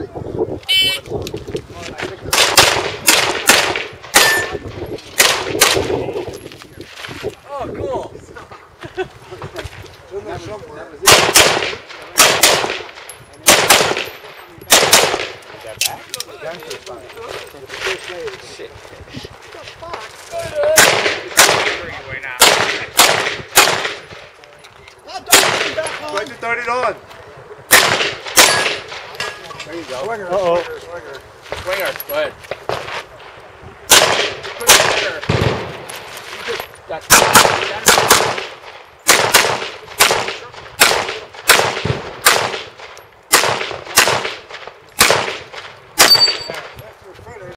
Oh, cool. that, that was Why'd you turn it on? go. Swinger, uh -oh. swinger, swinger. Swinger, go ahead. Swinger. You just got...